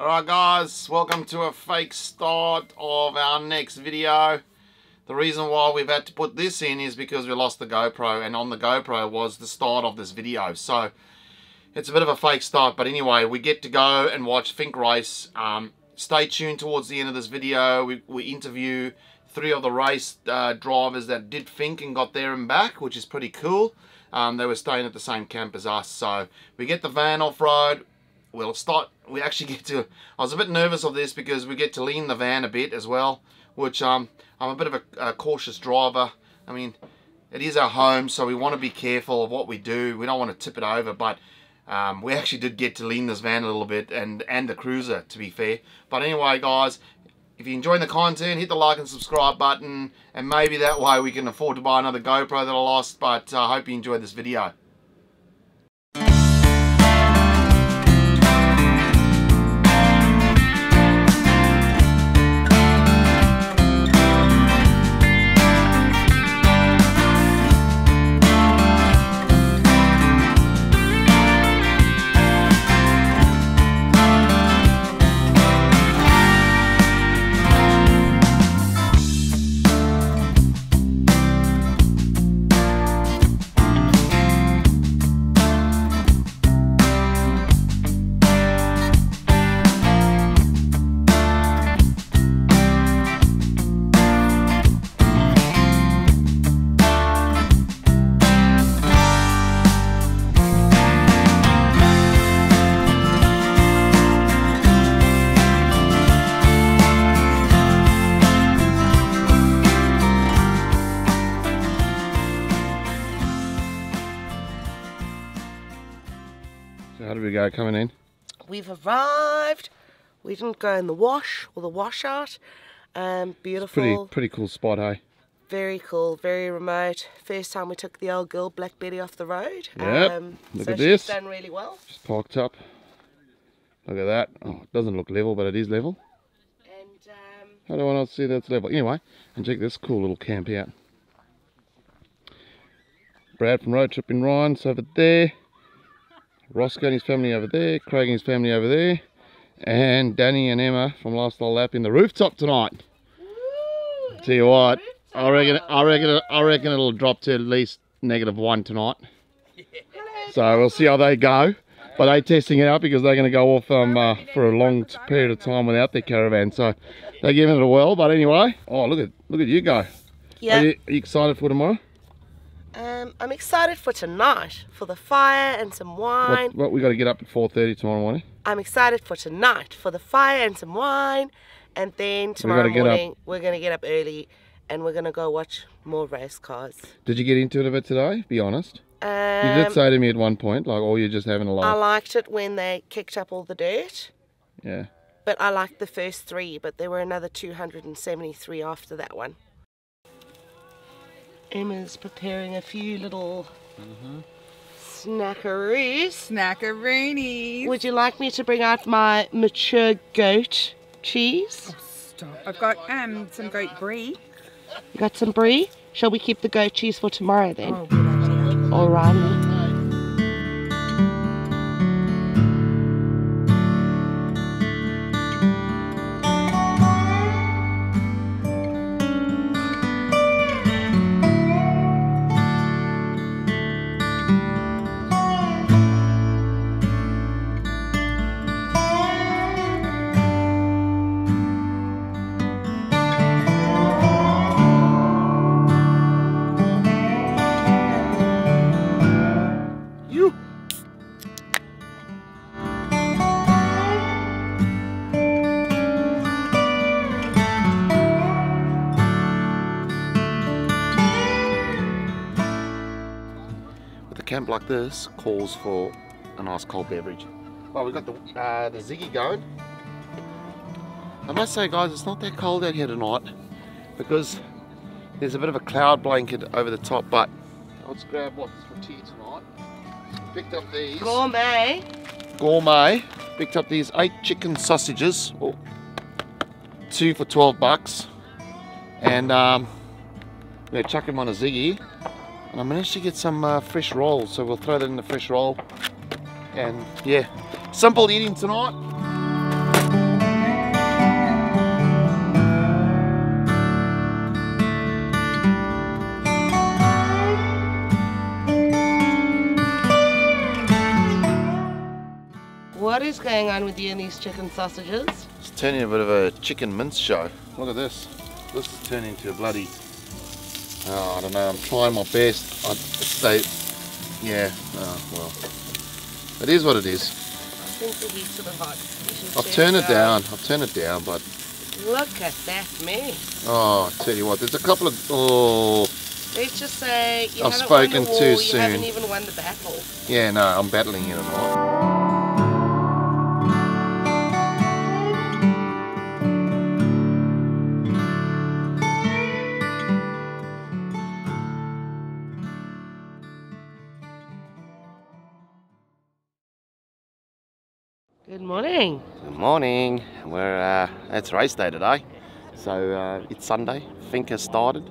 Alright guys, welcome to a fake start of our next video. The reason why we've had to put this in is because we lost the GoPro and on the GoPro was the start of this video. So it's a bit of a fake start but anyway we get to go and watch Finke race. Um, stay tuned towards the end of this video. We, we interview three of the race uh, drivers that did Finke and got there and back which is pretty cool. Um, they were staying at the same camp as us so we get the van off-road we'll start we actually get to I was a bit nervous of this because we get to lean the van a bit as well which um I'm a bit of a, a cautious driver. I mean it is our home so we want to be careful of what we do. We don't want to tip it over but um, we actually did get to lean this van a little bit and and the cruiser to be fair. But anyway guys if you're enjoying the content hit the like and subscribe button and maybe that way we can afford to buy another GoPro that I lost but I uh, hope you enjoyed this video So how did we go coming in? We've arrived. We didn't go in the wash or the washout. Um, beautiful. Pretty pretty cool spot, hey? Very cool, very remote. First time we took the old girl Black Betty off the road. Yep. Um, Look so at this. Done really well. Just parked up. Look at that. Oh, it doesn't look level, but it is level. And um, How do I not see that's level? Anyway, and check this cool little camp out. Brad from Road Trip in Ryan's over there. Roscoe and his family over there. Craig and his family over there. And Danny and Emma from Lifestyle Lap in the rooftop tonight. Tell you what, I reckon, I reckon, I reckon it'll drop to at least negative one tonight. So we'll see how they go. But they're testing it out because they're going to go off um, uh, for a long period of time without their caravan. So they're giving it a whirl. But anyway, oh look at look at you go. yeah, Are, you, are you excited for tomorrow? Um, I'm excited for tonight for the fire and some wine. What, what we got to get up at 4:30 tomorrow morning. I'm excited for tonight for the fire and some wine, and then tomorrow up. morning we're gonna get up early and we're gonna go watch more race cars. Did you get into it a bit today? Be honest. Um, You did say to me at one point, like, "Oh, you're just having a laugh." I liked it when they kicked up all the dirt, Yeah. but I liked the first three, but there were another 273 after that one. Emma's preparing a few little snackaroos. Snackaroonies. Would you like me to bring out my mature goat cheese? Stop. I've got um some goat brie. You got some brie? Shall we keep the goat cheese for tomorrow then? Oh, good idea. Camp like this, calls for a nice cold beverage. Well, we've got the uh, the Ziggy going. I must say, guys, it's not that cold out here tonight because there's a bit of a cloud blanket over the top. But let's grab what's for tea tonight. Picked up these Gourmet. gourmet. Picked up these eight chicken sausages, oh, two for 12 bucks, and um, I'm gonna chuck them on a Ziggy and I managed to get some uh, fresh roll so we'll throw that in the fresh roll and yeah simple eating tonight What is going on with you and these chicken sausages? It's turning a bit of a chicken mince show. Look at this. This is turning into a bloody Oh, I don't know. I'm trying my best. I stay. Yeah. Oh well. It is what it is. I think the heat's a bit hot. I've turned it down. I've turned it down, but Look at that mess. oh, I tell you what. There's a couple of oh Let's just say you I've haven't spoken won the war, too you soon. haven't even won the battle. yeah. No, I'm battling it a lot. Good morning. Good morning. We're uh, it's race day today, so uh, it's Sunday. Finke has started.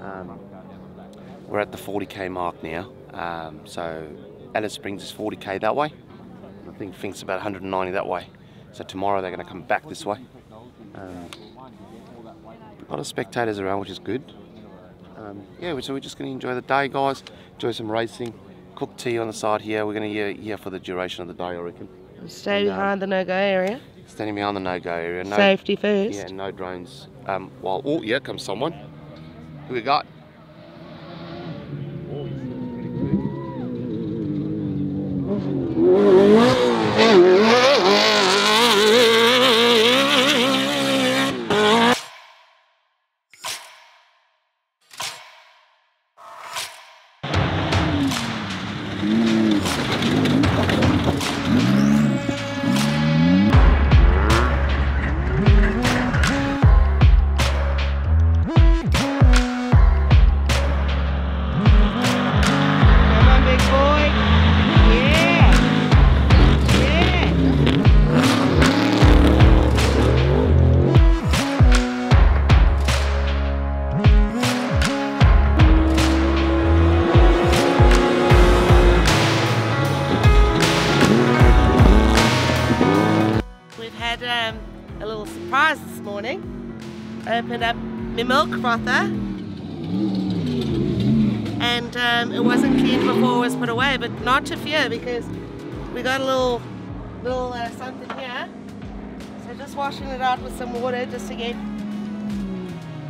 Um, we're at the 40k mark now. Um, so Alice Springs is 40k that way. I think Finke's about 190 that way. So tomorrow they're going to come back this way. Um, a lot of spectators around, which is good. Um, yeah, so we're just going to enjoy the day, guys. Enjoy some racing. Cook tea on the side here. We're going to be here for the duration of the day, I reckon. Stay And, um, behind the no-go area. Standing behind the no-go area. No, Safety first. Yeah, no drones. Um, while oh, here comes someone. Who we got? Come not to fear because we got a little, little uh, something here. So just washing it out with some water just to get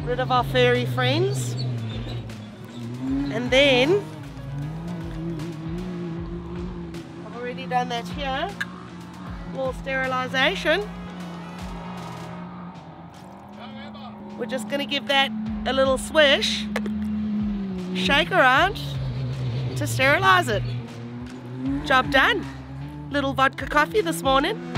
rid of our furry friends. And then I've already done that here. Little sterilization. We're just gonna give that a little swish shake around to sterilize it. Job done. Little vodka coffee this morning.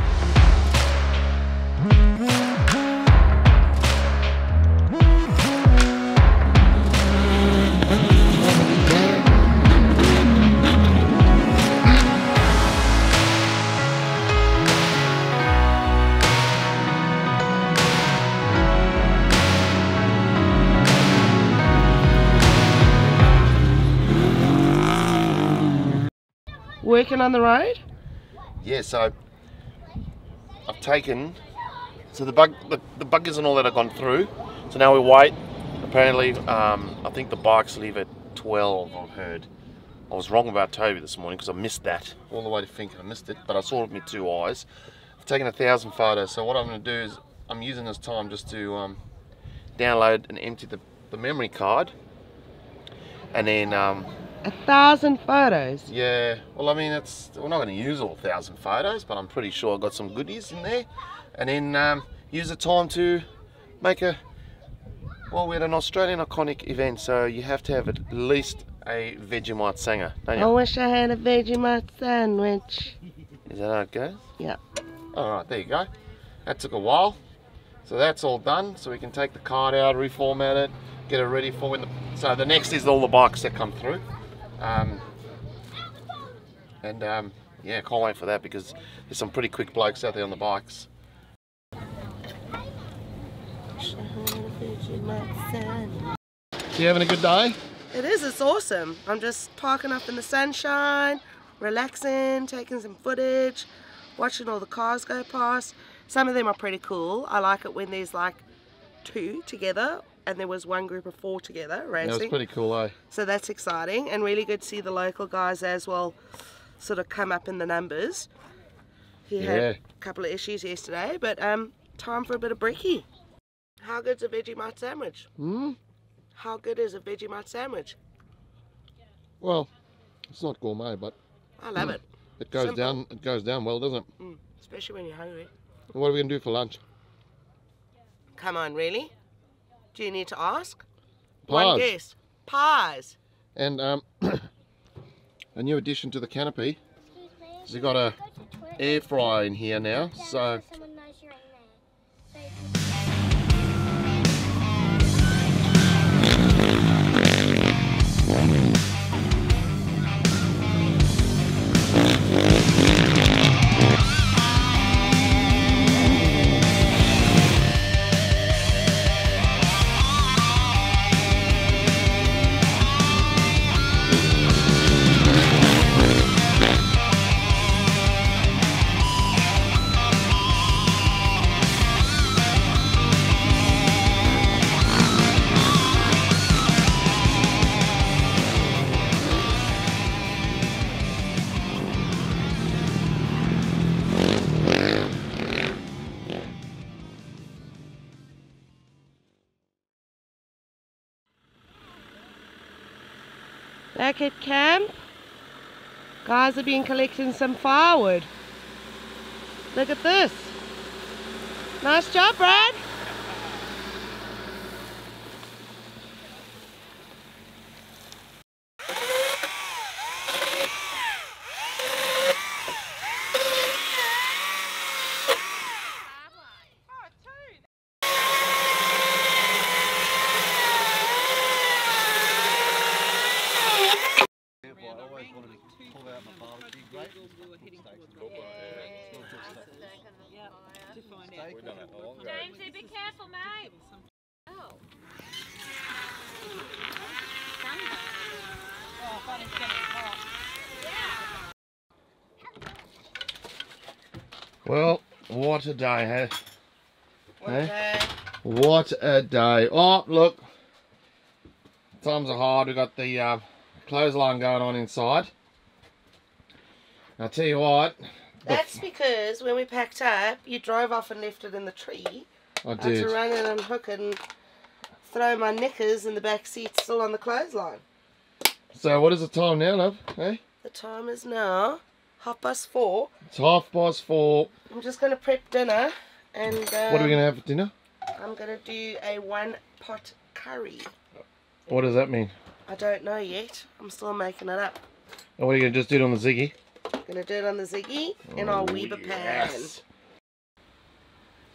Working on the road. Yeah, so I've taken so the bug the, the buggers and all that have gone through. So now we wait. Apparently, um, I think the bikes leave at 12. I've heard. I was wrong about Toby this morning because I missed that all the way to Finke. I missed it, but I saw it with my two eyes. I've taken a thousand photos. So what I'm going to do is I'm using this time just to um, download and empty the, the memory card, and then um, A thousand photos. yeah, well, I mean, it's we're not going to use all thousand photos, but I'm pretty sure I got some goodies in there, and then um, use the time to make a. Well, we're at an Australian iconic event, so you have to have at least a Vegemite sanger, don't I wish I had a Vegemite sandwich. Is that how it goes? Yeah. All right, there you go. That took a while, so that's all done. So we can take the card out, reformat it, get it ready for when the. So the next is all the bikes that come through. Um, and um, yeah, can't wait for that because there's some pretty quick blokes out there on the bikes. You having a good day? It is, it's awesome. I'm just parking up in the sunshine, relaxing, taking some footage, watching all the cars go past. Some of them are pretty cool. I like it when there's like two together and there was one group of four together racing. That was pretty cool, eh? So that's exciting and really good to see the local guys as well sort of come up in the numbers. He Yeah. had a couple of issues yesterday, but um, time for a bit of brekkie. How good's a Vegemite sandwich? Hmm? How good is a Vegemite sandwich? Well, it's not gourmet, but I love it, it goes Simple. down. It goes down well, doesn't it? mm, especially when you're hungry. What are we gonna do for lunch? Come on, really? Do you need to ask? One Pies. guess. Pies. And um, a new addition to the canopy. So you got a air fryer in here now. So Back at camp, guys have been collecting some firewood. Look at this. Nice job, Brad. Jamesy, be careful, mate. Oh. well, what a day, hey? One day. What a day. Oh, look. Times are hard. We've got the uh, clothesline going on inside. I'll tell you what. That's because when we packed up, you drove off and left it in the tree. I I had did. to run in and hook and throw my knickers in the back seat still on the clothesline. So what is the time now, love? Hey? The time is now half past four. It's half past four. I'm just going to prep dinner and um, What are we going to have for dinner? I'm going to do a one pot curry. What does that mean? I don't know yet. I'm still making it up. And what are you going to just do it on the Ziggy? I'm Going to do it on the Ziggy in our Weber pan. Yes.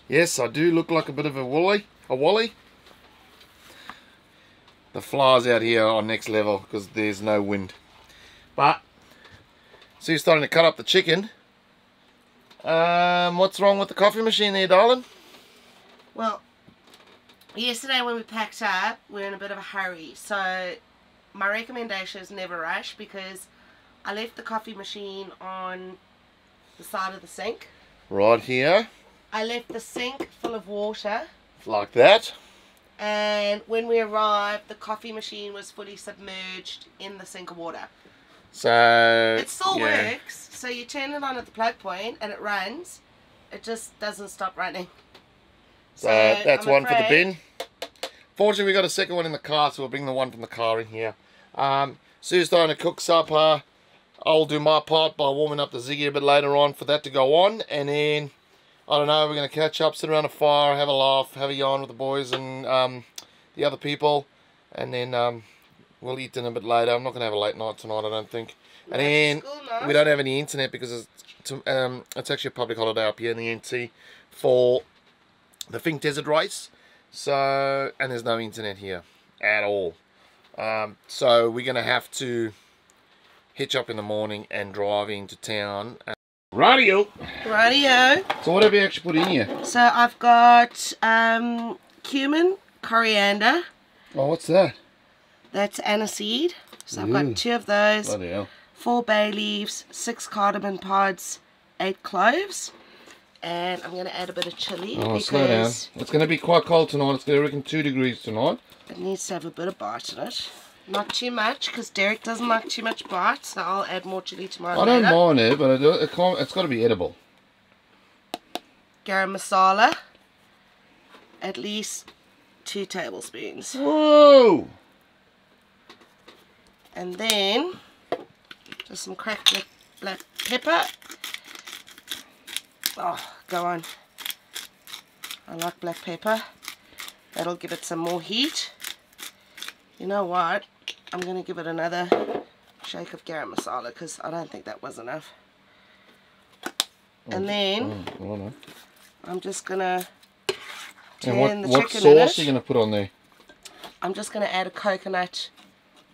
Yes, I do look like a bit of a woolly, a wally. The flies out here are next level because there's no wind. But, so you're starting to cut up the chicken. Um, what's wrong with the coffee machine there, darling? Well, yesterday when we packed up, we are in a bit of a hurry. So my recommendation is never rush because I left the coffee machine on the side of the sink. Right here, I left the sink full of water. like that. And when we arrived, the coffee machine was fully submerged in the sink of water. So, It still yeah. works. So you turn it on at the plug point and it runs. It just doesn't stop running. So that's I'm one for the bin. Fortunately, we got a second one in the car, so we'll bring the one from the car in here. Um, Sue's starting to cook supper. I'll do my part by warming up the Ziggy a bit later on for that to go on, and then I don't know. We're gonna catch up, sit around a fire, have a laugh, have a yarn with the boys and um, the other people, and then um, we'll eat dinner a bit later. I'm not gonna have a late night tonight, I don't think. And then School night. we don't have any internet because it's, to, um, it's actually a public holiday up here in the NT for the Finke Desert Race. So, and there's no internet here at all. Um, so we're gonna have to hitch up in the morning and drive into town. Radio. Radio. So what have you actually put in here? So I've got um, cumin, coriander. Oh, what's that? That's aniseed. So I've got two of those. Four bay leaves, six cardamom pods, eight cloves, and I'm going to add a bit of chili Oh, because slow down. It's going to be quite cold tonight. It's going to reckon two degrees tonight. it needs to have a bit of bite in it. Not too much because Derek doesn't like too much bite, so I'll add more chili to mine I don't later. mind it, but it, it can't, it's got to be edible. garam masala, at least two tablespoons. Whoa! And then just some cracked black, black pepper. Oh, go on. I like black pepper. That'll give it some more heat. You know what? I'm going to give it another shake of garam masala because I don't think that was enough. And mm, then Oh, I'm just going to turn And what, the what chicken sauce are you going to put on there? I'm just going to add a coconut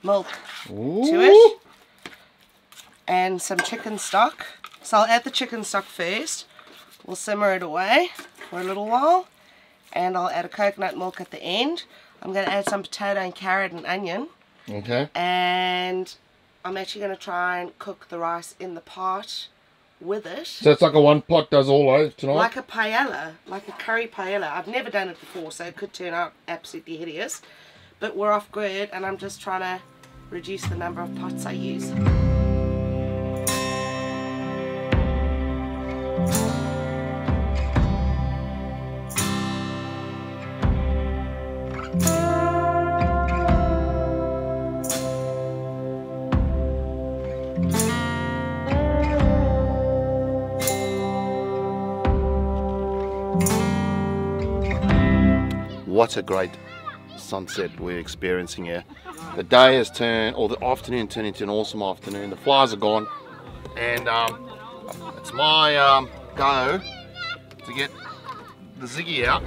milk Ooh. to it and some chicken stock. So I'll add the chicken stock first. We'll simmer it away for a little while and I'll add a coconut milk at the end. I'm going to add some potato and carrot and onion Okay. and I'm actually going to try and cook the rice in the pot with it. So it's like a one pot does all over tonight? Like a paella, like a curry paella. I've never done it before, so it could turn out absolutely hideous. But we're off grid, and I'm just trying to reduce the number of pots I use. What a great sunset we're experiencing here. The day has turned, or the afternoon turned into an awesome afternoon. The flies are gone, and um, it's my um, go to get the Ziggy out.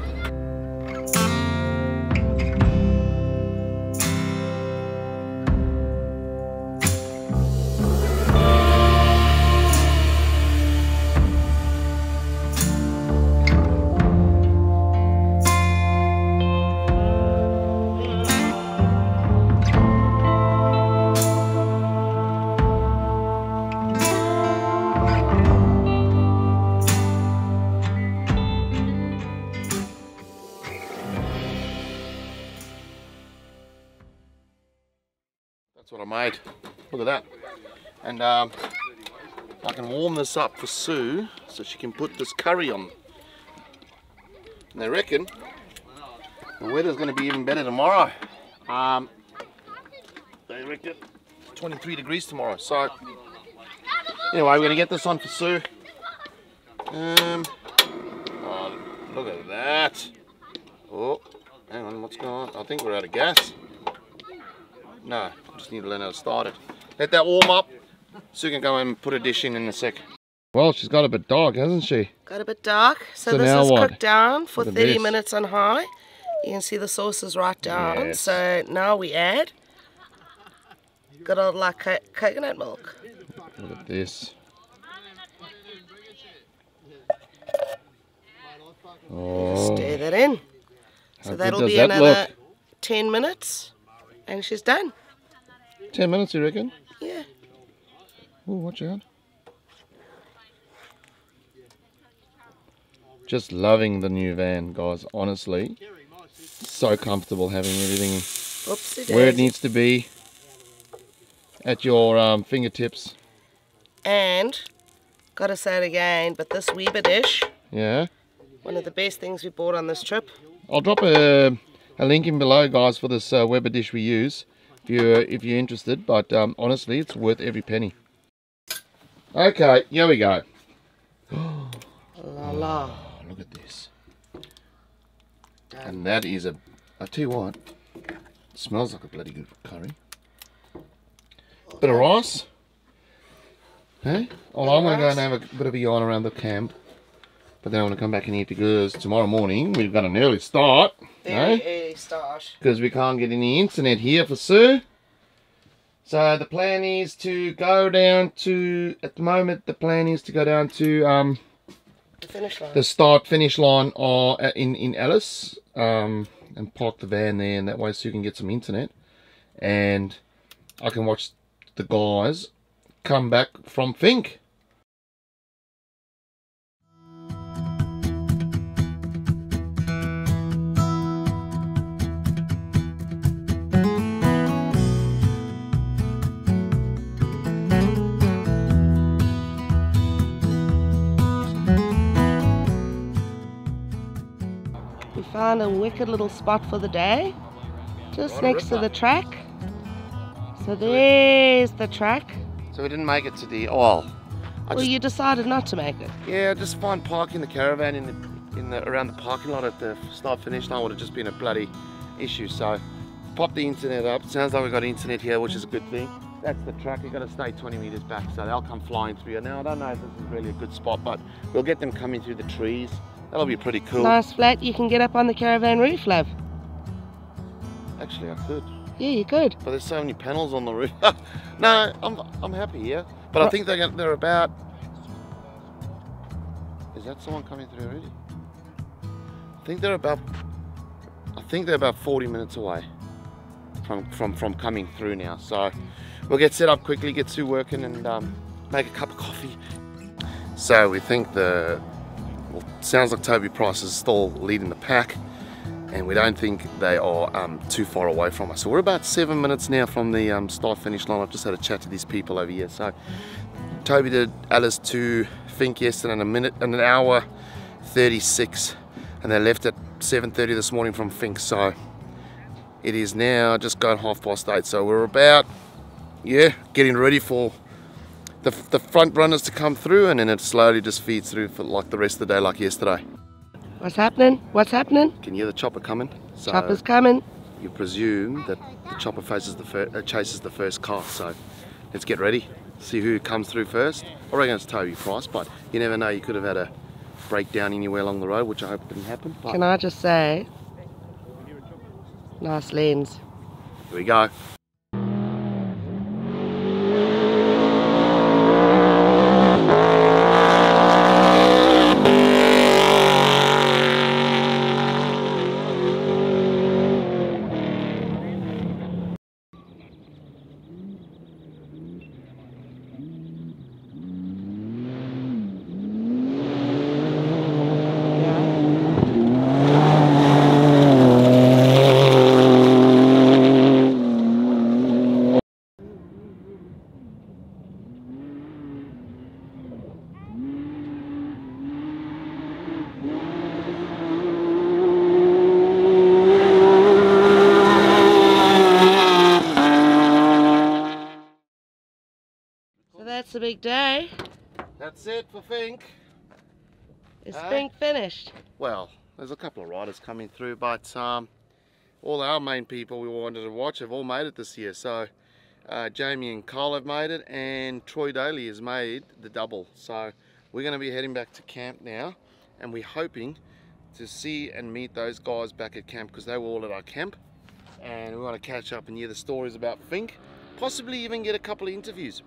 This up for Sue so she can put this curry on. And they reckon the weather's going to be even better tomorrow. Um, they reckon 23 degrees tomorrow. So anyway, we're going to get this on for Sue. Um, oh, look at that. Oh, hang on, what's going on? I think we're out of gas. No, just need to learn how to start it. Let that warm up. Sue can go and put a dish in in a sec. Well, she's got a bit dark, hasn't she? Got a bit dark, so, So this now is what? cooked down for 30 this. minutes on high. You can see the sauce is right down. Yes. So now we add good old like co- coconut milk. Look at this. Oh, Stir that in. how So good that'll be that another look? 10 minutes and she's done. 10 minutes, you reckon? Yeah. Oh, watch out. Just loving the new van, guys. Honestly, so comfortable having everything Oopsie where it needs to be at your um, fingertips. And, gotta say it again, but this Weber dish, Yeah. one of the best things we bought on this trip. I'll drop a, a link in below, guys, for this uh, Weber dish we use, if you're if you're interested. But um, honestly, it's worth every penny. Okay, here we go. La la. Oh, look at this. And that is a. I tell you what, smells like a bloody good curry. Bit of rice. Hey? Oh, I'm gonna go and have a bit of a yarn around the camp. But then I'm going to come back and eat because tomorrow morning we've got an early start. Very early start. because we can't get any internet here for Sue. So the plan is to go down to, at the moment, the plan is to go down to um, The finish line. the start finish line or in, in Alice um, and park the van there, and that way so you can get some internet. And I can watch the guys come back from Finke. Found a wicked little spot for the day, just next to the track. So there's the track. So we didn't make it to the. Oh, I Well, just, you decided not to make it. yeah, just find parking the caravan in the in the around the parking lot at the start finish line would have just been a bloody issue. So pop the internet up. Sounds like we've got internet here, which is a good thing. That's the track. You've got to stay 20 meters back, so they'll come flying through. Now I don't know if this is really a good spot, but we'll get them coming through the trees. That'll be pretty cool. Nice flat. You can get up on the caravan roof, love. Actually, I could. Yeah, you could. But there's so many panels on the roof. no, I'm, I'm happy here. But I think they're, they're about. Is that someone coming through already? I think they're about. I think they're about 40 minutes away from from from coming through now. So we'll get set up quickly, get Sue working, and um, make a cup of coffee. So we think the. Well, sounds like Toby Price is still leading the pack and we don't think they are um, too far away from us. So we're about seven minutes now from the um, start finish line. I've just had a chat to these people over here. So Toby did Alice to Finke yesterday in a minute, in an hour 36, and they left at 7:30 this morning from Finke. So it is now just going half past eight. So we're about yeah getting ready for. The, the front runners to come through and then it slowly just feeds through for like the rest of the day like yesterday. What's happening? What's happening? Can you hear the chopper coming? So Chopper's coming. you presume that the chopper faces the uh, chases the first car. So let's get ready. See who comes through first. I reckon it's Toby Price, but you never know. You could have had a breakdown anywhere along the road, which I hope didn't happen. Can I just say, nice lens. here we go. So that's the big day. That's it for Finke. Is Aye. Finke finished? Well, there's a couple of riders coming through, but um, all our main people we wanted to watch have all made it this year. So uh, Jamie and Carl have made it, and Troy Daly has made the double. So we're going to be heading back to camp now, and we're hoping to see and meet those guys back at camp because they were all at our camp, and we want to catch up and hear the stories about Finke, possibly even get a couple of interviews.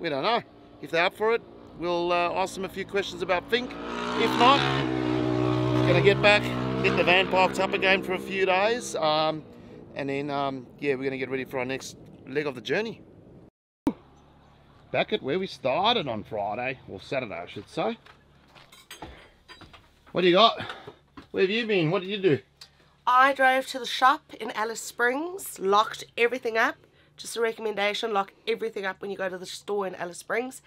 We don't know. If they're up for it, we'll uh, ask them a few questions about Finke. If not, gonna get back, get the van parked up again for a few days, um, and then um, yeah, we're gonna get ready for our next leg of the journey. Back at where we started on Friday, or Saturday, I should say. What do you got? Where have you been? What did you do? I drove to the shop in Alice Springs, locked everything up. Just a recommendation, lock everything up when you go to the store in Alice Springs.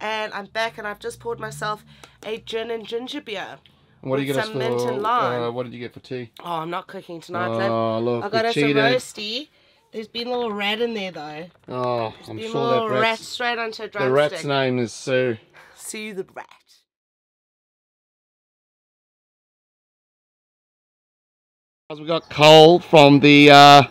And I'm back and I've just poured myself a gin and ginger beer. And what With some mint and lime. Uh, what did you get for tea? Oh, I'm not cooking tonight, love. Oh, look, I got us a cheated. roasty. There's been a little rat in there though. Oh, I'm been a sure little that rat straight onto a the drumstick. rat's name is Sue. Sue the rat. As we got Cole from the uh,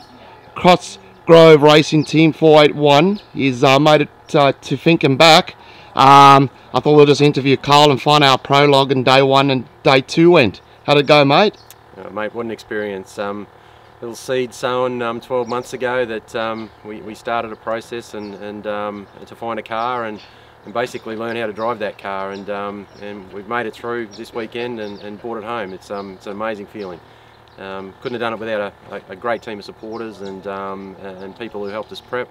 Cross Grove Racing Team 481. He's uh, made it uh, to Finke and back. Um, I thought we'll just interview Carl and find out prologue and day one and day two went. How'd it go, mate? Uh, mate, what an experience. Um, little seed sown um, 12 months ago that um, we, we started a process and, and um, to find a car and, and basically learn how to drive that car. And, um, and we've made it through this weekend and, and brought it home. It's, um, it's an amazing feeling. Um, couldn't have done it without a, a, a great team of supporters and, and people who helped us prep,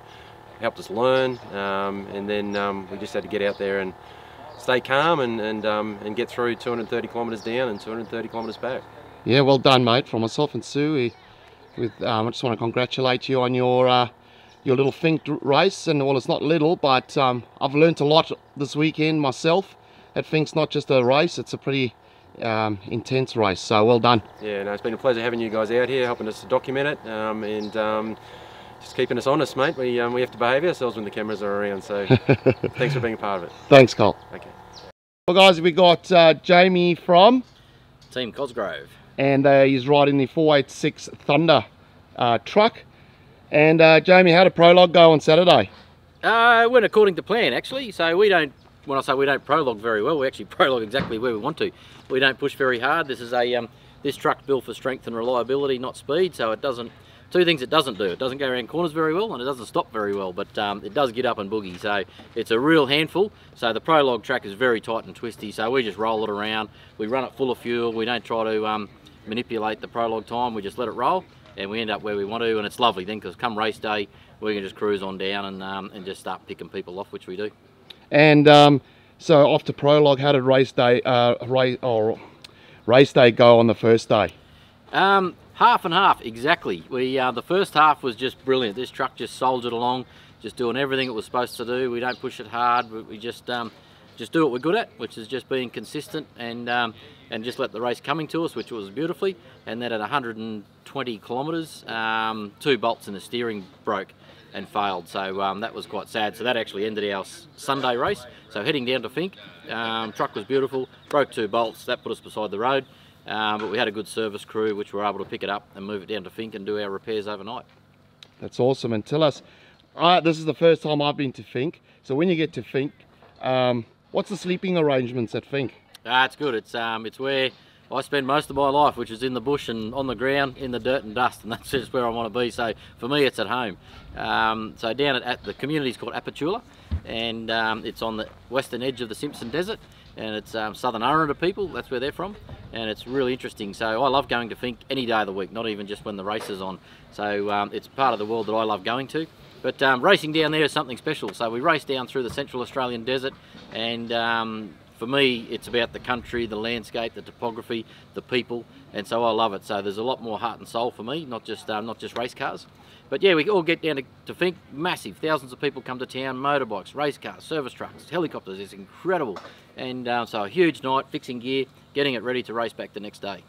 helped us learn, um, and then um, we just had to get out there and stay calm and, and, um, and get through 230 kilometres down and 230 kilometres back. Yeah, well done, mate. From myself and Sue, we, with um, I just want to congratulate you on your uh, your little Finke race. And well, it's not little, but um, I've learnt a lot this weekend myself. At Finke's not just a race; it's a pretty um, intense race. So well done. Yeah, no, it's been a pleasure having you guys out here, helping us to document it, um, and um, just keeping us honest, mate. We um, we have to behave ourselves when the cameras are around. So thanks for being a part of it. Thanks, Cole. Okay. Well, guys, we got uh, Jamie from, Team Cosgrove. and uh, he's riding the 486 Thunder uh, truck. And uh, Jamie, how did prologue go on Saturday? Uh, went according to plan actually. So we don't, when I say we don't prologue very well, we actually prologue exactly where we want to. We don't push very hard. This is a, um, this truck's built for strength and reliability, not speed. So it doesn't, two things it doesn't do. It doesn't go around corners very well and it doesn't stop very well, but um, it does get up and boogie. So it's a real handful. So the prologue track is very tight and twisty. So we just roll it around. We run it full of fuel. We don't try to um, manipulate the prologue time. We just let it roll and we end up where we want to. And it's lovely then because come race day, we can just cruise on down and, um, and just start picking people off, which we do. And um, so off to prologue, how did race day, uh, race, or race day go on the first day? Um, half and half, exactly. We uh, the first half was just brilliant. This truck just soldiered along, just doing everything it was supposed to do. We don't push it hard. We, just um, just do what we're good at, which is just being consistent and um, and just let the race coming to us, which was beautifully. And then at 120 kilometres, um, two bolts in the steering broke and failed. So um, that was quite sad. So that actually ended our Sunday race. So heading down to Finke, um, truck was beautiful, broke two bolts. That put us beside the road. Um, but we had a good service crew which were able to pick it up and move it down to Finke and do our repairs overnight. That's awesome. And tell us, uh, this is the first time I've been to Finke. So when you get to Finke, um, what's the sleeping arrangements at Finke? Ah, it's good. It's um, it's where I spend most of my life, which is in the bush and on the ground, in the dirt and dust, and that's just where I want to be. So for me, it's at home. Um, so down at, at the community is called Aputula, and um, it's on the western edge of the Simpson Desert, and it's um, Southern Aranda people. That's where they're from, and it's really interesting. So I love going to Finke any day of the week, not even just when the race is on. So um, it's part of the world that I love going to. But um, racing down there is something special. So we race down through the Central Australian desert, and um, for me, it's about the country, the landscape, the topography, the people, and so I love it. So there's a lot more heart and soul for me, not just um, not just race cars. But yeah, we all get down to, to Finke, massive. Thousands of people come to town, motorbikes, race cars, service trucks, helicopters. It's incredible. And um, so a huge night, fixing gear, getting it ready to race back the next day.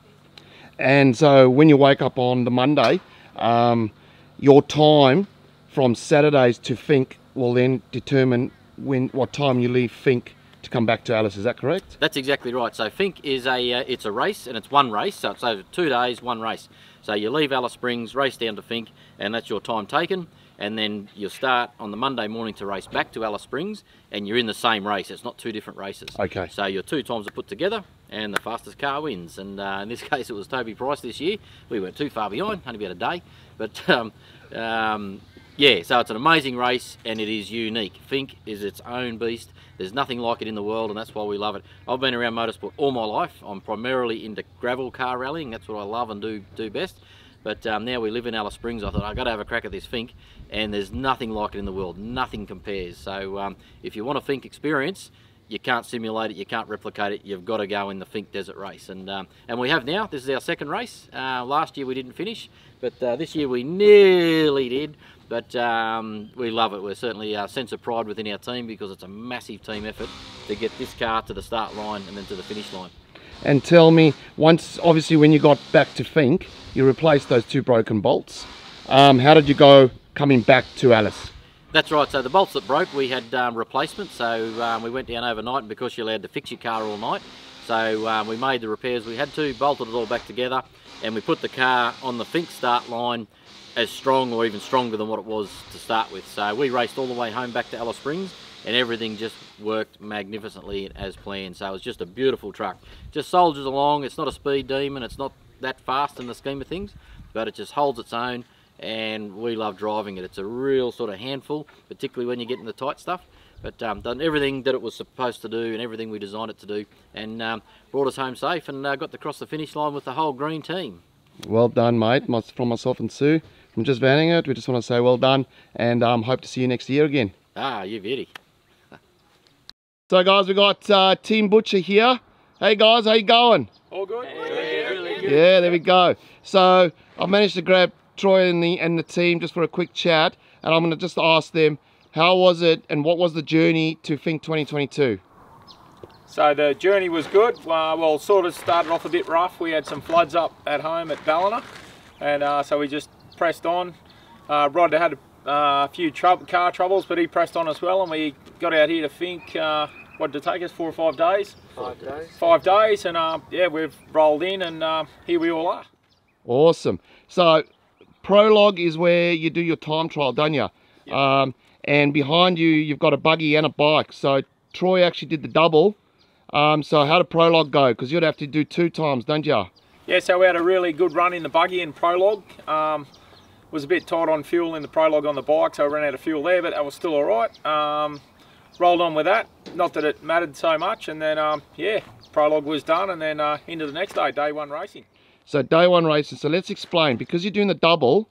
And so when you wake up on the Monday, um, your time from Saturdays to Finke will then determine when what time you leave Finke to come back to Alice. Is that correct? That's exactly right. So Finke is a uh, it's a race and it's one race. So it's over two days, one race. So you leave Alice Springs, race down to Finke, and that's your time taken. And then you start on the Monday morning to race back to Alice Springs, and you're in the same race. It's not two different races. Okay. So your two times are put together, and the fastest car wins. And uh, in this case, it was Toby Price this year. We weren't too far behind, only about a day. But um, um, yeah, so it's an amazing race, and it is unique. Finke is its own beast. There's nothing like it in the world, and that's why we love it. I've been around motorsport all my life. I'm primarily into gravel car rallying. That's what I love and do do best. But um, now we live in Alice Springs. I thought I've got to have a crack at this Finke, and there's nothing like it in the world. Nothing compares. So um, if you want a Finke experience, you can't simulate it, you can't replicate it. You've got to go in the Finke Desert Race, and um, and we have now. This is our second race. Uh, last year we didn't finish, but uh, this year we nearly did. But um, we love it. We're certainly a sense of pride within our team because it's a massive team effort to get this car to the start line and then to the finish line. And tell me, once obviously when you got back to Finke, you replaced those two broken bolts. Um, how did you go coming back to Alice? That's right. So the bolts that broke, we had um, replacements. So um, we went down overnight, and because you're allowed to fix your car all night, so um, we made the repairs we had to, bolted it all back together, and we put the car on the Finke start line as strong or even stronger than what it was to start with. So we raced all the way home back to Alice Springs, and everything just worked magnificently as planned. So it was just a beautiful truck. Just soldiers along. It's not a speed demon. It's not that fast in the scheme of things, but it just holds its own and we love driving it. It's a real sort of handful, particularly when you get in the tight stuff. But um, done everything that it was supposed to do and everything we designed it to do, and um, brought us home safe and uh, got to cross the finish line with the whole green team. Well done, mate. From myself and Sue, from Just Vanning It, we just want to say well done, and um, hope to see you next year again. Ah, you beauty. So, guys, we got uh, Team Butcher here. Hey, guys, how you going? All good? Yeah, there we go. So I've managed to grab Troy and the and the team just for a quick chat, and I'm going to just ask them how was it and what was the journey to Finke 2022. So the journey was good. Uh, well, sort of started off a bit rough. We had some floods up at home at Ballina, and uh, so we just pressed on. Uh, Rod had a few trou- car troubles, but he pressed on as well, and we got out here to Finke. Uh, what did it take us? Four or five days? Five days. Five days, and uh, yeah, we've rolled in, and uh, here we all are. Awesome. So, prologue is where you do your time trial, don't you? Um, and behind you, you've got a buggy and a bike. So, Troy actually did the double. Um, so, how did prologue go? Because you'd have to do two times, don't you? Yeah, so we had a really good run in the buggy in prologue. Um, was a bit tight on fuel in the prologue on the bike, so I ran out of fuel there, but that was still all right. Um, rolled on with that. Not that it mattered so much, and then um, yeah, prologue was done, and then uh, into the next day, day one racing. So, day one racing. So, let's explain. Because you're doing the double,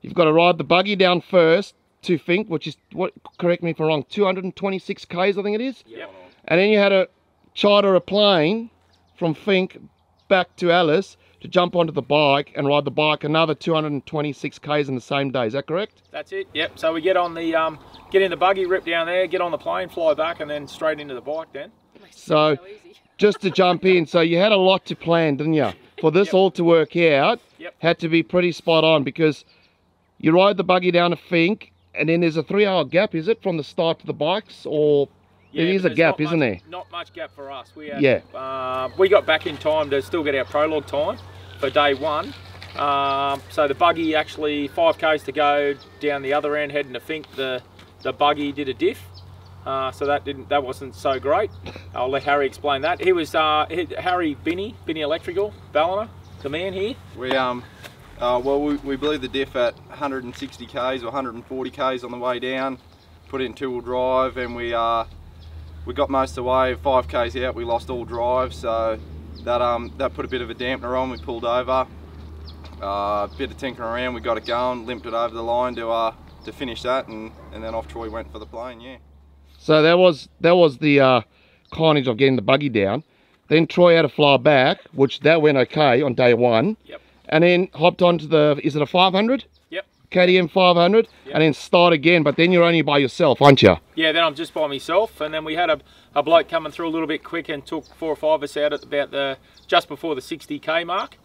you've got to ride the buggy down first to Finke, which is, what? correct me if I'm wrong, 226 Ks, I think it is? Yep. And then you had to charter a plane from Finke back to Alice to jump onto the bike and ride the bike another 226 Ks in the same day. Is that correct? That's it. Yep. So we get on the um, get in the buggy, rip down there, get on the plane, fly back, and then straight into the bike. Then. So, just to jump in, so you had a lot to plan, didn't you? For this all to work out, Yep. had to be pretty spot on because you ride the buggy down to Finke, and then there's a three-hour gap, is it, from the start to the bikes, or Yeah, there is but a gap, isn't much- there? Not much gap for us. We had, Yeah. Uh, we got back in time to still get our prologue time for day one. Um, so the buggy actually five k's to go down the other end, heading to Finke. The the buggy did a diff, uh, so that didn't that wasn't so great. I'll let Harry explain that. He was uh, he- Harry Binney, Binney Electrical, Ballina, the man here. We um, uh, well, we, we blew the diff at 160 k's or 140 k's on the way down. Put it in two-wheel drive, and we uh, we got most of the way. Five k's out, we lost all drive, so that um that put a bit of a dampener on. We pulled over. Uh, bit of tinkering around, we got it going, limped it over the line to uh to finish that, and and then off Troy went for the plane. Yeah. So that was that was the uh, carnage of getting the buggy down. Then Troy had to fly back, which that went okay on day one. Yep. And then hopped onto the is it a 500? Yep. KTM 500, and then start again. But then you're only by yourself, aren't you? Yeah, then I'm just by myself, and then we had a, a bloke coming through a little bit quick and took four or five of us out at about the just before the 60k mark.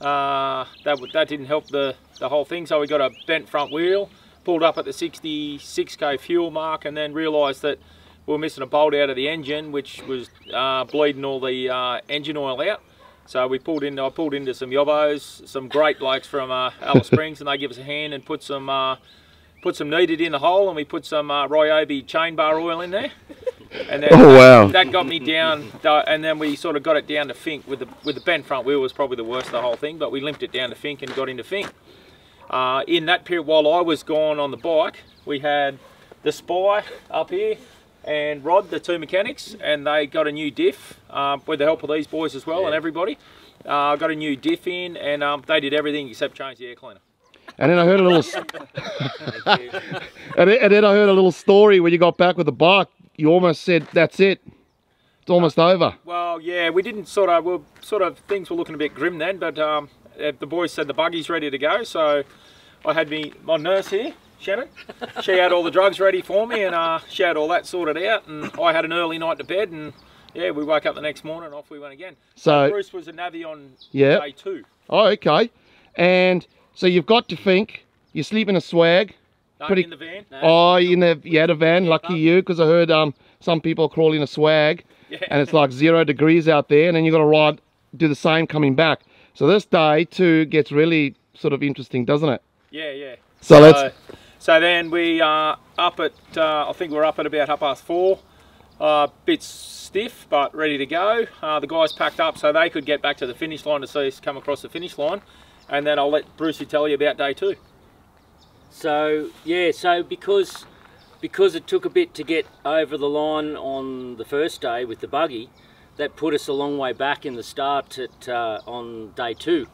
Uh, that that didn't help the the whole thing, so we got a bent front wheel, pulled up at the 66k fuel mark, and then realised that we were missing a bolt out of the engine, which was uh, bleeding all the uh, engine oil out. So we pulled in. I pulled into some yobos, some great blokes from uh, Alice Springs, and they give us a hand and put some uh, put some kneaded in the hole, and we put some uh, Ryobi chain bar oil in there. And then Oh, wow. that got me down, uh, and then we sort of got it down to Finke with the with the bent front wheel was probably the worst of the whole thing, but we limped it down to Finke and got into Finke. Uh, in that period, while I was gone on the bike, we had the Spy up here and Rod, the two mechanics, and they got a new diff um, with the help of these boys as well and everybody. Uh, got a new diff in, and um, they did everything except change the air cleaner. And then I heard a little, and, then, and then I heard a little story when you got back with the bike. You almost said, "That's it, it's almost over." Well, yeah, we didn't sort of, well, sort of things were looking a bit grim then, but um, uh, the boys said the buggy's ready to go, so I had me my nurse here, Shannon. She had all the drugs ready for me, and uh, she had all that sorted out, and I had an early night to bed, and yeah, we woke up the next morning, and off we went again. So- Bruce was a navvy on Yeah. day two. Oh, okay. And so you've got to think. You sleep in a swag. No, Pretty- in the van. Oh, in the you had a van. Lucky you, because I heard um some people crawl in a swag, Yeah. and it's like zero degrees out there, and then you've got to ride, do the same coming back. So this day too gets really sort of interesting, doesn't it? Yeah, yeah. So let's- So then we are up at, uh, I think we're up at about half past four. Uh, bit stiff, but ready to go. Uh, the guys packed up so they could get back to the finish line to see us come across the finish line. And then I'll let Brucey tell you about day two. So yeah, so because because it took a bit to get over the line on the first day with the buggy, that put us a long way back in the start at uh, on day two.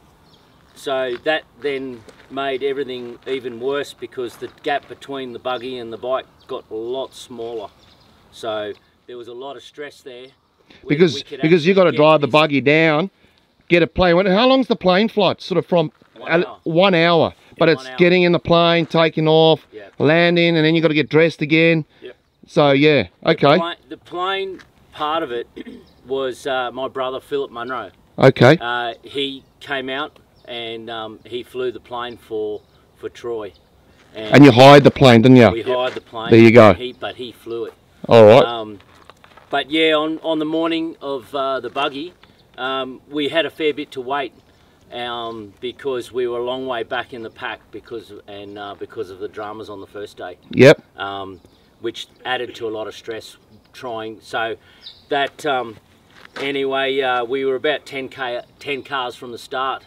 So that then made everything even worse because the gap between the buggy and the bike got a lot smaller. So there was a lot of stress there. We- Because we because you got to drive the buggy down, get a plane. When- How long's the plane flight? Sort of from One hour. one hour. But it's hour. getting in the plane, taking off, Yeah. landing, and then you've got to get dressed again. Yep. So yeah, okay. Pla- the plane part of it was uh, my brother Philip Munro. Okay. Uh, he came out and um, he flew the plane for for Troy. And you hired the plane, didn't you? We hired the plane. There you go. He, but he flew it. All right. Um, but yeah, on, on the morning of uh, the buggy, um, we had a fair bit to wait um, because we were a long way back in the pack because and uh, because of the dramas on the first day. Yep. Um, which added to a lot of stress trying. So that um, anyway, uh, we were about 10 k 10 cars from the start,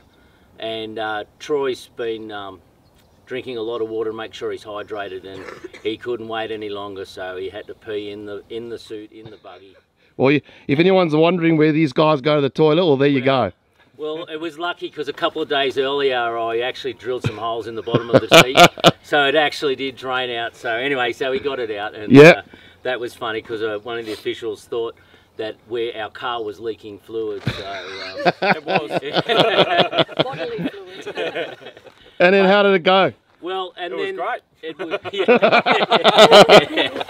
and uh, Troy's been um, drinking a lot of water to make sure he's hydrated, and he couldn't wait any longer, so he had to pee in the in the suit in the buggy. Well, you, if anyone's wondering where these guys go to the toilet, well, there you go. Well, it was lucky because a couple of days earlier I actually drilled some holes in the bottom of the seat, so it actually did drain out. So anyway, so we got it out, and Yeah. uh, that was funny because uh, one of the officials thought that where our car was leaking fluid. So um, It was. Bodily fluid. And then how did it go? Well, and It was then great. It was, yeah.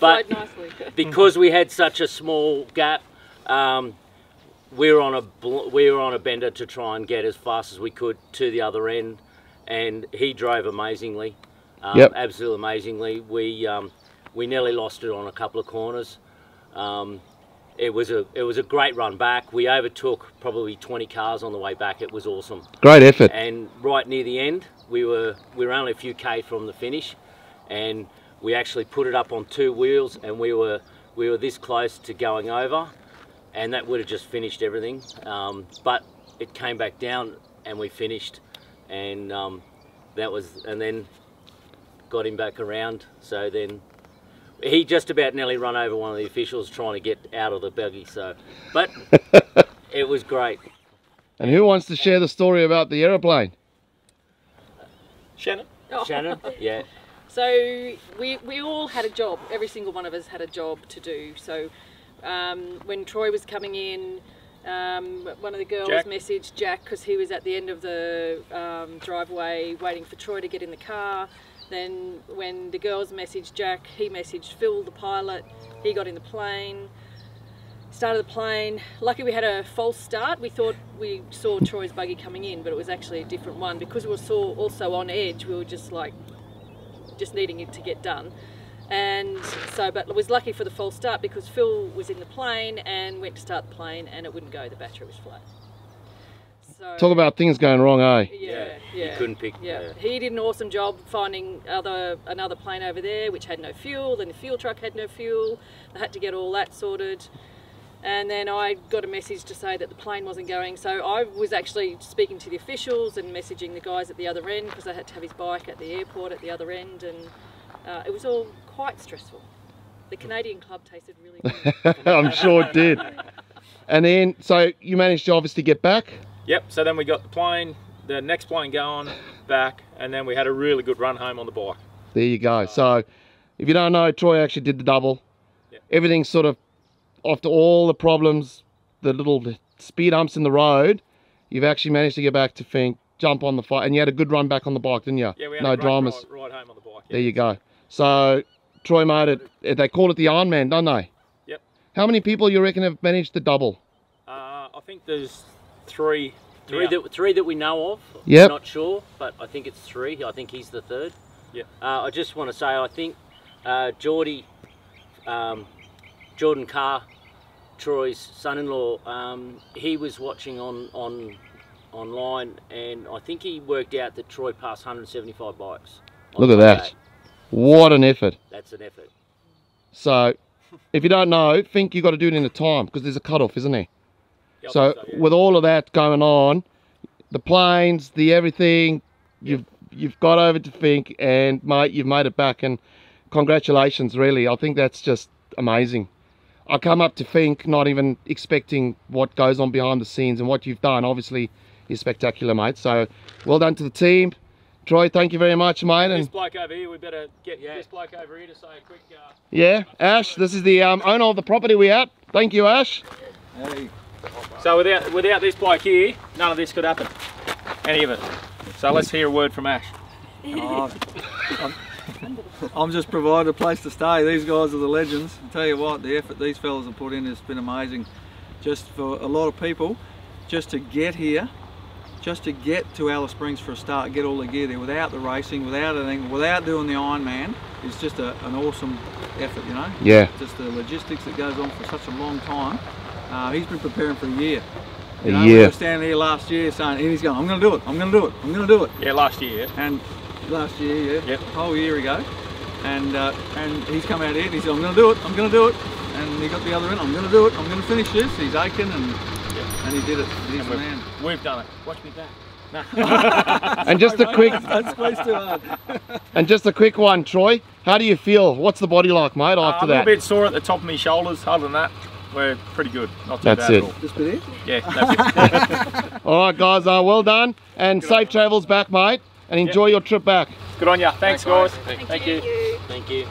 but because we had such a small gap, um, we were on a bl- we were on a bender to try and get as fast as we could to the other end, and he drove amazingly, um, Yep. absolutely amazingly. We um, we nearly lost it on a couple of corners. Um, it was a it was a great run back. We overtook probably 20 cars on the way back. It was awesome. Great effort. And right near the end, we were we were only a few k from the finish, and we actually put it up on two wheels, and we were we were this close to going over, and that would have just finished everything. Um, but it came back down, and we finished, and um, that was and then got him back around. So then he just about nearly run over one of the officials trying to get out of the buggy. So, but it was great. And who wants to share the story about the aeroplane? Shannon? Shannon, yeah. So we we all had a job. Every single one of us had a job to do. So um, when Troy was coming in, um, one of the girls Jack. messaged Jack because he was at the end of the um, driveway waiting for Troy to get in the car. Then when the girls messaged Jack, he messaged Phil, the pilot. He got in the plane. Started the plane. Lucky we had a false start. We thought we saw Troy's buggy coming in, but it was actually a different one because we were so, also on edge. We were just like just needing it to get done. And so, but it was lucky for the false start because Phil was in the plane and went to start the plane and it wouldn't go. The battery was flat. So, Talk about things going wrong, eh? yeah, You yeah. couldn't pick. Yeah, uh, he did an awesome job finding other another plane over there which had no fuel. Then the fuel truck had no fuel. They had to get all that sorted. And then I got a message to say that the plane wasn't going. So I was actually speaking to the officials and messaging the guys at the other end because I had to have his bike at the airport at the other end, and uh, it was all quite stressful. The Canadian club tasted really good. I'm sure it did. And then, so you managed to obviously get back. Yep, so then we got the plane, the next plane going back, and then we had a really good run home on the bike. There you go. So, if you don't know, Troy actually did the double. Everything sort of, after all the problems, the little speed humps in the road, you've actually managed to get back to Finke, jump on the fight, and you had a good run back on the bike, didn't you? Yeah, we had no a dramas. Ride, ride home on the bike. There you go. So, Troy made it. They call it the Iron Man, don't they? Yep. How many people you reckon have managed to double? Uh, I think there's three. Three now. that three that we know of. Yep. Not sure, but I think it's three. I think he's the third. Yep. Uh, I just want to say I think uh, Geordie, um, Jordan Carr, Troy's son-in-law, um, he was watching on on online, and I think he worked out that Troy passed 175 bikes. Look at that. day. What an effort. That's an effort. So, if you don't know, think you've got to do it in a time because there's a cutoff, isn't there? Yeah, so, so, yeah. with all of that going on, the planes, the everything, you've you've got over to Finke, and mate, you've made it back, and congratulations, really. I think that's just amazing. I come up to Finke not even expecting what goes on behind the scenes, and what you've done, obviously, is spectacular, mate. So, well done to the team. Troy, thank you very much, mate. And This bloke over here, we better get this bloke over here to say a quick. Uh, yeah, Ash, this is the um, owner of the property we're at. Thank you, Ash. So without without this bloke here, none of this could happen. Any of it. So let's hear a word from Ash. Oh, I'm, I'm just provided a place to stay. These guys are the legends. I tell you what, the effort these fellas have put in has been amazing. Just for a lot of people, just to get here, just to get to Alice Springs for a start, get all the gear there without the racing, without anything, without doing the Ironman, is just a, an awesome effort, you know? Yeah. Just the logistics that goes on for such a long time. Uh, he's been preparing for a year. A You know, year. We were standing here last year saying, and he's going, I'm going to do it, I'm going to do it, I'm going to do it. Yeah, last year. And last year, yeah, Yep. a whole year ago. And uh, and he's come out here and he said, I'm going to do it, I'm going to do it. And he got the other end, I'm going to do it, I'm going to finish this. He's aching and and he did it. He's the man. We've done it. Watch me back. And just a quick Don't squeeze hard. and just a quick one, Troy. How do you feel? What's the body like, mate, Uh, after I'm a that? little bit sore at the top of my shoulders. Other than that, we're pretty good. Not too That's bad it. at all. This bit here? Yeah, that's it. All right, guys. Uh, well done, and safe travels back, mate. And enjoy your trip back. Good on ya. Thanks, guys. Thank, Thank you. you. Thank you.